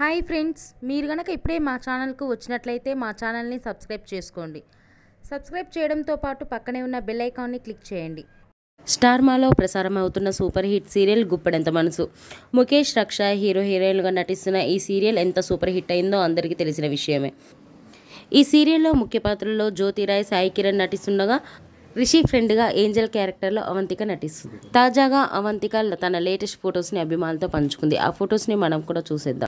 Hi friends మీరు గనక ఇప్పుడే మా ఛానల్కు వచ్చినట్లయితే మా ఛానల్ని సబ్స్క్రైబ్ చేసుకోండి. సబ్స్క్రైబ్ చేయడంతో పాటు పక్కనే ఉన్న బెల్ ఐకాన్ని క్లిక్ చేయండి. స్టార్మాలో ప్రసారం అవుతున్న సూపర్ హిట్ సీరియల్ గుప్పెడంత మనసు. ముఖేష్ రక్ష హీరో హీరోయిన్గా నటిస్తున్న ఈ సీరియల్ ఎంత సూపర్ హిట్ అయిందో అందరికీ తెలిసిన విషయమే. ఈ సీరియల్లో ముఖ్య పాత్రల్లో జ్యోతిరాయ్ సాయి కిరణ్ నటిస్తుండగా రిషి ఫ్రెండ్గా ఏంజల్ క్యారెక్టర్లో అవంతిక నటిస్తుంది. తాజాగా అవంతిక తన లేటెస్ట్ ఫొటోస్ని అభిమానులతో పంచుకుంది. ఆ ఫొటోస్ని మనం కూడా చూసేద్దాం.